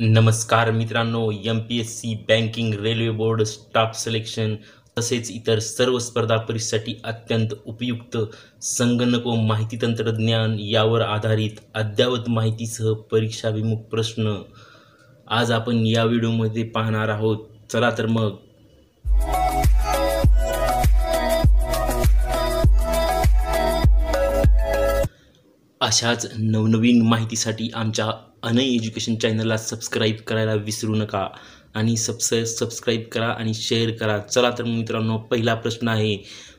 नमस्कार मित्रांनो M P S C banking railway board staff selection तसेच इतर सर्व स्पर्धा परीक्षेसाठी अत्यंत उपयुक्त संगणक व माहिती तंत्रज्ञान यावर आधारित अद्ययावत माहितीसह परीक्षाभिमुख प्रश्न. आज आपण या व्हिडिओमध्ये पाहणार आहोत. चला तर मग. अशाच नवनवीन माहितीसाठी आमच्या अनय एज्युकेशन चॅनलला सबस्क्राईब करायला विसरू नका आणि सबस सबस्क्राईब करा आणि शेअर करा. चला तर मित्रांनो पहिला प्रश्न आहे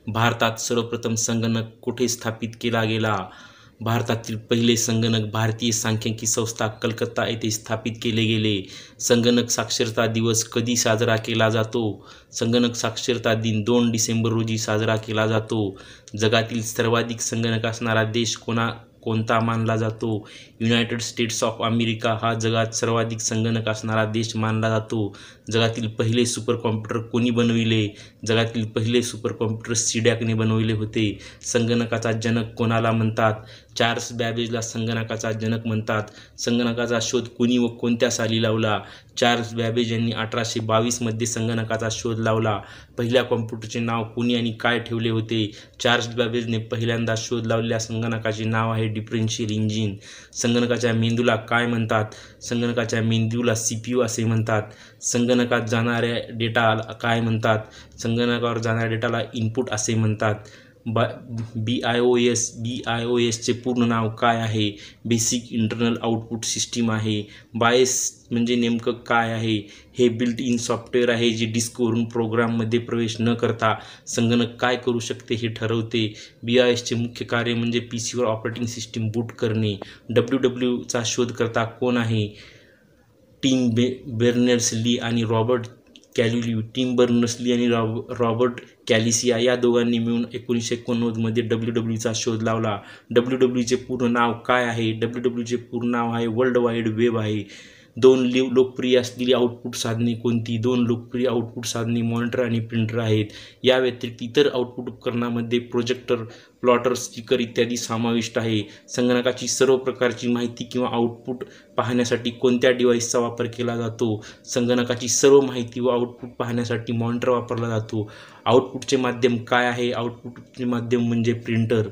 भारतात सर्वप्रथम संगणक कुठे स्थापित केला गेला? भारतातील पहिले संगणक भारतीय सांख्यिकी संस्था कलकत्ता येथे स्थापित केले गेले. संगणक साक्षरता दिवस कधी साजरा केला जातो? संगणक साक्षरता दिन दोन डिसेंबर रोजी साजरा केला जातो. जगातील सर्वाधिक संगणक असणारा देश कोणा कोणता मानला जातो? युनायटेड स्टेट्स ऑफ अमेरिका हा जगात सर्वाधिक संगणक असणारा देश मानला जातो. जगातील पहिले सुपर कॉम्प्युटर कोणी बनविले? जगातील पहिले सुपर कॉम्प्युटर सिडॅकने बनविले होते. संगणकाचा जनक कोणाला म्हणतात? चार्ल्स बॅबेजला संगणकाचा जनक म्हणतात. संगणकाचा शोध कोणी व कोणत्या साली लावला? चार्ल्स बॅबेज यांनी अठराशे बावीसमध्ये संगणकाचा शोध लावला. पहिल्या कॉम्प्युटरचे नाव कोणी आणि काय ठेवले होते? चार्ल्स बॅबेजने पहिल्यांदा शोध लावलेल्या संगणकाचे नाव आहे डिफरेन्शियल इंजिन संगणकाच्या मेंदूला काय म्हणतात? संगणकाच्या मेंदूला सी पी यू असे म्हणतात. संगणकात जाणाऱ्या डेटाला काय म्हणतात? संगणकावर जाणाऱ्या डेटाला इनपुट असे म्हणतात. बा B I O S B I O एसचे पूर्ण नाव काय आहे? बेसिक इंटरनल आउटपुट सिस्टीम आहे. बायस म्हणजे नेमकं काय आहे? हे बिल्ट इन सॉफ्टवेअर आहे जे डिस्कवरून प्रोग्राममध्ये प्रवेश न करता संगणक काय करू शकते हे ठरवते. बी आय एसचे मुख्य कार्य म्हणजे पी सीवर ऑपरेटिंग सिस्टीम बूट करणे. डब्ल्यू डब्ल्यूचा शोधकर्ता कोण आहे? टीम बे बेर्नर्स ली आणि Robert Cailliau Tim Berners Lee आणि रॉब रॉबर्ट कॅलिसिया या दोघांनी मिळून एकोणीसशे एकोणनव्वदमध्ये डब्ल्यू डब्ल्यूचा शोध लावला. डब्ल्यू डब्ल्यूचे पूर्ण नाव काय आहे? डब्ल्यू डब्ल्यूचे पूर्ण नाव आहे वर्ल्ड वाईड वेब आहे. दोन लिव लोकप्रिय असलेली आउटपुट साधने कोणती? दोन लोकप्रिय आउटपुट साधने मॉनिटर आणि प्रिंटर आहेत. या व्यतिरिक्त इतर आउटपुट उपकरणामध्ये प्रोजेक्टर प्लॉटर स्पीकर इत्यादी समाविष्ट आहे. संगणकाची सर्व प्रकारची माहिती किंवा आउटपुट पाहण्यासाठी कोणत्या डिव्हाइसचा वापर केला जातो? संगणकाची सर्व माहिती व आउटपुट पाहण्यासाठी मॉनिटर वापरला जातो. आउटपुटचे माध्यम काय आहे? आउटपुटचे माध्यम म्हणजे प्रिंटर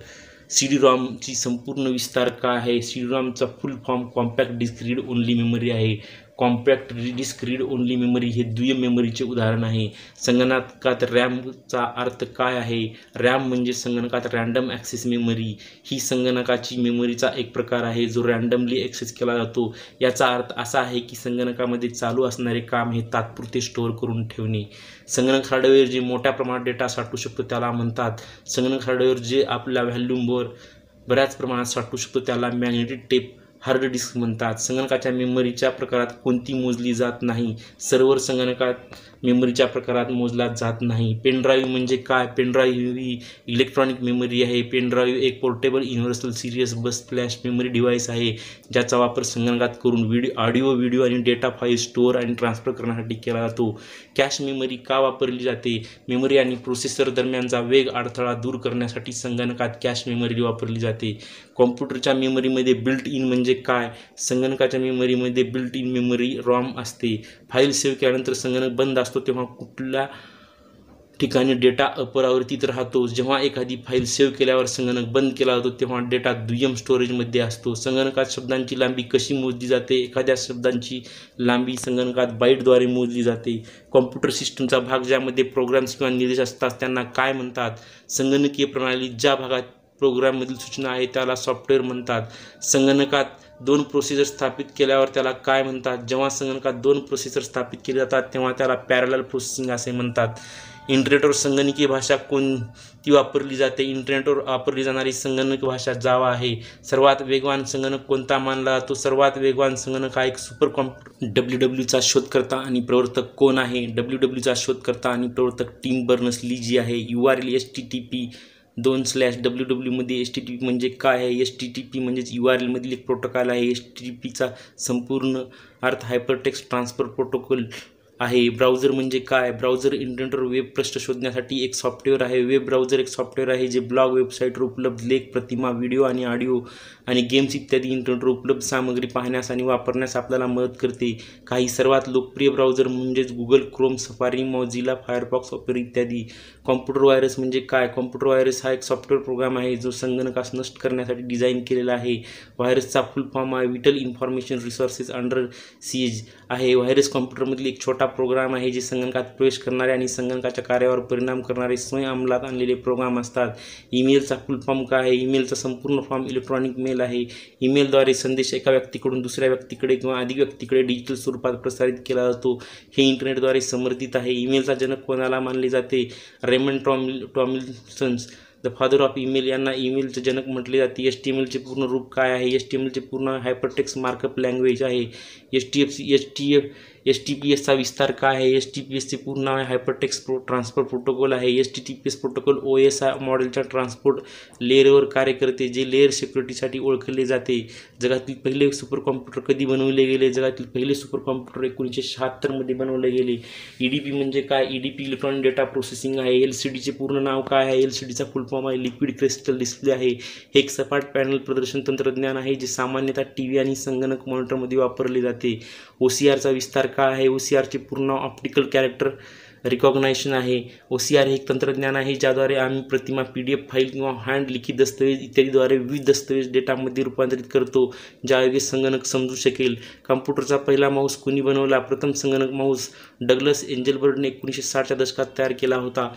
सी रॉमची संपूर्ण विस्तार का आहे C रॉमचा full form compact disc read only memory आहे. Compact disc read only memory हे दुय्यम मेमरीचे उदाहरण आहे. संगणकात रॅमचा अर्थ काय आहे? रॅम म्हणजे संगणकात रँडम ॲक्सेस मेमरी ही संगणकाची मेमरीचा एक प्रकार आहे जो रँडमली ॲक्सेस केला जातो. याचा अर्थ असा आहे की संगणकामध्ये चालू असणारे काम हे तात्पुरते स्टोअर करून ठेवणे. संगणक हार्डवेअर जे मोठ्या प्रमाणात डेटा साठवू शकतो त्याला म्हणतात. संगणक हार्डवेअर जे आपल्या व्हॅल्यूमवर बऱ्याच प्रमाणात साठवू शकतो त्याला मॅग्नेटिक टेप हार्ड डिस्क म्हणतात. संगणकाच्या मेमरीच्या प्रकारात कोणती मोजली जात नाही. सर्व्हर संगणकात मेमरीच्या प्रकारात मोजला जात नाही. पेनड्राईव्ह म्हणजे काय? पेनड्राईव्ह ही इलेक्ट्रॉनिक मेमरी आहे. पेनड्राईव्ह एक portable universal serial bus flash memory device आहे. ज्याचा वापर संगणकात करून व्हिडिओ ऑडिओ व्हिडिओ आणि डेटा फाईल स्टोअर आणि ट्रान्सफर करण्यासाठी केला जातो. कॅश मेमरी का वापरली जाते? मेमरी आणि प्रोसेसर दरम्यानचा वेग अडथळा दूर करण्यासाठी संगणकात कॅश मेमरी वापरली जाते. कॉम्प्युटरच्या मेमरीमध्ये बिल्ट इन म्हणजे काय? संगणकाच्या मेमरीमध्ये बिल्ट इन मेमरी रॉम असते. फाईल सेव्ह केल्यानंतर संगणक बंद असतो तेव्हा कुठल्या ठिकाणी डेटा अपरावर्तित राहतो. जेव्हा एखादी फाईल सेव्ह केल्यावर संगणक बंद केला जातो तेव्हा डेटा दुय्यम स्टोरेजमध्ये असतो. संगणकात शब्दांची लांबी कशी मोजली जाते? एखाद्या शब्दांची लांबी संगणकात बाईटद्वारे मोजली जाते. कॉम्प्युटर सिस्टमचा भाग ज्यामध्ये प्रोग्राम्स किंवा निर्देश असतात त्यांना काय म्हणतात? संगणकीय प्रणाली ज्या भागात प्रोग्राममधील सूचना आहे त्याला सॉफ्टवेअर म्हणतात. संगणकात दोन प्रोसेसर स्थापित केल्यावर त्याला काय म्हणतात? जेव्हा संगणकात दोन प्रोसेसर स्थापित केले जातात तेव्हा त्याला पॅरल प्रोसेसिंग असे म्हणतात. इंटरनेटवर संगणकीय भाषा कोणती वापरली जाते? इंटरनेटवर वापरली जाणारी संगणक भाषा जावा आहे. सर्वात वेगवान संगणक कोणता मानला जातो? सर्वात वेगवान संगणक हा एक सुपर कॉम्प्युटर डब्ल्यू डब्ल्यूचा शोधकर्ता आणि प्रवर्तक कोण आहे? डब्ल्यू डब्ल्यूचा शोधकर्ता आणि प्रवर्तक टीम बर्नस ली जी आहे. U R L H T T P दोन स्लॅश डब्ल्यू डब्ल्यूमध्ये एस टी टी पी म्हणजे काय आहे? एस टी टी पी म्हणजेच यू आर एलमधील एक प्रोटोकॉल आहे. एस टी टी पीचा संपूर्ण अर्थ हायपरटेक्स्ट ट्रान्सफर प्रोटोकॉल आहे. ब्राउझर म्हणजे काय? ब्राउझर इंटरनेटवर वेब पृष्ठ शोधण्यासाठी एक सॉफ्टवेअर आहे. वेब ब्राउझर एक सॉफ्टवेअर आहे जे ब्लॉग वेबसाईटवर उपलब्ध लेख प्रतिमा व्हिडिओ आणि ऑडिओ आणि गेम्स इत्यादी इंटरनेटवर उपलब्ध सामग्री पाहण्यास आणि वापरण्यास आपल्याला मदत करते. काही सर्वात लोकप्रिय ब्राउझर म्हणजेच Google Chrome Safari Mozilla Firefox Opera इत्यादी. कॉम्प्युटर व्हायरस म्हणजे काय? कॉम्प्युटर व्हायरस हा एक सॉफ्टवेअर प्रोग्राम आहे जो संगणकास नष्ट करण्यासाठी डिझाईन केलेला आहे. व्हायरसचा फुल फॉर्म आहे vital information resources under siege आहे. व्हायरस कॉम्प्युटरमधील एक छोटा प्रोग्राम आहे जे संगणकात प्रवेश करणारे आणि संगणकाच्या कार्यावर परिणाम करणारे स्वयं अंमलात आणलेले प्रोग्राम असतात. ईमेलचा फुल फॉर्म काय आहे? ईमेलचा संपूर्ण फॉर्म इलेक्ट्रॉनिक मेल आहे. ईमेलद्वारे संदेश एका व्यक्तीकडून दुसऱ्या व्यक्तीकडे किंवा अधिक व्यक्तीकडे डिजिटल स्वरूपात प्रसारित केला जातो. हे इंटरनेटद्वारे समर्थित आहे. ईमेलचा जनक कोणाला मानले जाते? Raymond टॉमिल Tomlinson's the father of email यांना ईमेलचं जनक म्हटले जाते. एच टी एम एलचे पूर्ण रूप काय आहे? एच टी एम एलचे पूर्ण हायपरटेक्स मार्कअप लँग्वेज आहे. H T F C H T F S T P एसचा विस्तार काय आहे? एस टी पी एसचे पूर्ण नाव आहे हायपरटेक्स प्रो ट्रान्सफर प्रोटोकॉल आहे. S T T P S protocol O S I मॉडेलच्या ट्रान्सपोर्ट लेअरवर कार्य करते जे लेअर सिक्युरिटीसाठी ओळखले जाते. जगातील पहिले सुपर कॉम्प्युटर कधी बनवले गेले? जगातील पहिले सुपर कॉम्प्युटर एकोणीसशे शहात्तरमध्ये बनवले गेले. ई डी पी म्हणजे काय? E D P electronic data processing आहे. एल सी डीचे पूर्ण नाव काय आहे? एल सी डीचा फुल फॉर्म आहे. लिक्विड क्रिस्टल डिस्प्ले आहे. हे एक सपाट पॅनल प्रदर्शन तंत्रज्ञान आहे जे सामान्यतः टी व्ही आणि संगणक मॉनिटरमध्ये वापरले जाते. ओ सी आरचा विस्तार काय आहे ओ सी आरचे पूर्ण ऑप्टिकल कॅरेक्टर रिकॉग्नायशन आहे. ओ सी आर हे एक तंत्रज्ञान आहे ज्याद्वारे आम्ही प्रतिमा पी डी एफ फाईल किंवा हँड लिखित दस्तऐवज इत्यादीद्वारे विविध दस्तऐवज डेटामध्ये रूपांतरित करतो ज्यायोगे संगणक समजू शकेल. कम्प्युटरचा पहिला माऊस कुणी बनवला? प्रथम संगणक माऊस डगलस एंजलबर्डने एकोणीसशे साठच्या दशकात तयार केला होता.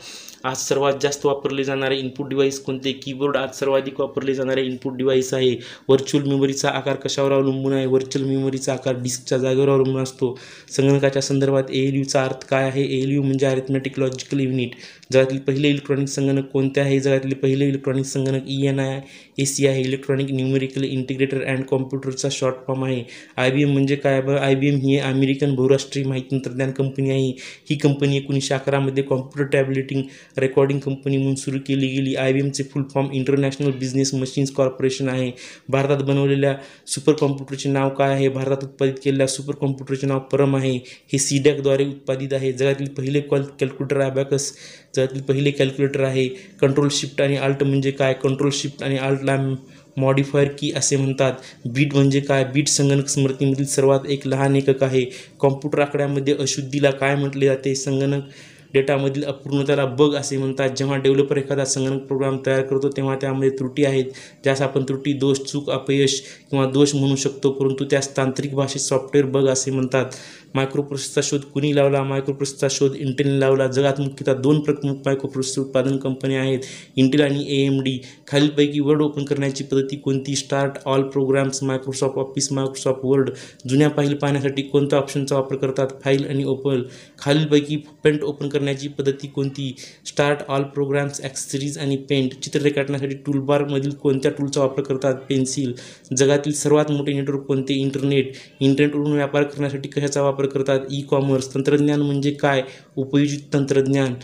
आज सर्वात जास्त वापरले जाणारे इनपुट डिव्हाइस कोणते? कीबोर्ड आज सर्वाधिक वापरले जाणारे इनपुट डिव्हाइस आहे. व्हर्च्युअल मेमरीचा आकार कशावर अवलंबून आहे? व्हर्च्युअल मेमरीचा आकार डिस्कच्या जागेवर अवलंबून असतो. संगणकाच्या संदर्भात ए एल यूचा अर्थ काय आहे? ए एल यू म्हणजे म्हणजे अरिथमॅटिक लॉजिकल युनिट जगातील पहिले इलेक्ट्रॉनिक संगणक कोणते आहे? जगातील पहिले इलेक्ट्रॉनिक संगणक E N I A C आहे. इलेक्ट्रॉनिक न्यूमेरिकल इंटिग्रेटर अँड कॉम्प्युटरचा शॉर्ट फॉर्म आहे. आय बी एम म्हणजे काय? आय बी एम ही अमेरिकन बहुराष्ट्रीय माहिती तंत्रज्ञान कंपनी आहे. ही कंपनी एकोणीसशे अकरामध्ये कॉम्प्युटर टॅबलेटिंग रेकॉर्डिंग कंपनी म्हणून सुरू केली गेली. I B एमचे full form international business machines corporation आहे. भारतात बनवलेल्या सुपर कॉम्प्युटरचे नाव काय आहे? भारतात उत्पादित केलेल्या सुपर कॉम्प्युटरचे नाव परम आहे. हे सीडॅकद्वारे उत्पादित आहे. जगातील पहिले कॉल कॅल्क्युलेटर अबॅकस जगातील पहिले कॅल्क्युलेटर आहे. कंट्रोल शिफ्ट आणि आल्ट म्हणजे काय? कंट्रोल शिफ्ट आणि आल्टला मॉडिफायर की असे म्हणतात. बीट म्हणजे काय? बीट संगणक स्मृतीमधील सर्वात एक लहान एकक आहे. कॉम्प्युटर आकड्यामध्ये अशुद्धीला काय म्हटले जाते? संगणक डेटामधील अपूर्णताला बग असे म्हणतात. जेव्हा डेव्हलपर एखादा संगणक प्रोग्राम तयार करतो तेव्हा त्यामध्ये त्रुटी आहेत ज्यास आपण त्रुटी दोष चूक अपयश किंवा दोष म्हणू शकतो परंतु त्यास तांत्रिक भाषेत सॉफ्टवेअर बग असे म्हणतात. मायक्रोप्रोसेसचा शोध कुणी लावला? मायक्रोप्रोसेसचा शोध इंटेलने लावला. जगात मुख्यतः दोन प्रमुख मायक्रोप्रोसेस उत्पादन कंपन्या आहेत. इंटेल आणि ए एम डी खालीलपैकी वर्ड ओपन करण्याची पद्धती कोणती? Start all programs Microsoft Office Microsoft Word जुन्या फाईल पाहण्यासाठी कोणत्या ऑप्शनचा वापर करतात? फाईल आणि ओपन खालीलपैकी पेंट ओपन करण्याची पद्धती कोणती? स्टार्ट ऑल प्रोग्राम्स ॲक्सेसरीज आणि पेंट चित्र रेखाटण्यासाठी टूलबारमधील कोणत्या टूलचा वापर करतात? पेन्सिल जगातील सर्वात मोठे नेटवर्क कोणते? इंटरनेट इंटरनेटवरून व्यापार करण्यासाठी कशाचा वापर करतात? ई कॉमर्स तंत्रज्ञान म्हणजे काय? उपयोजित तंत्रज्ञान.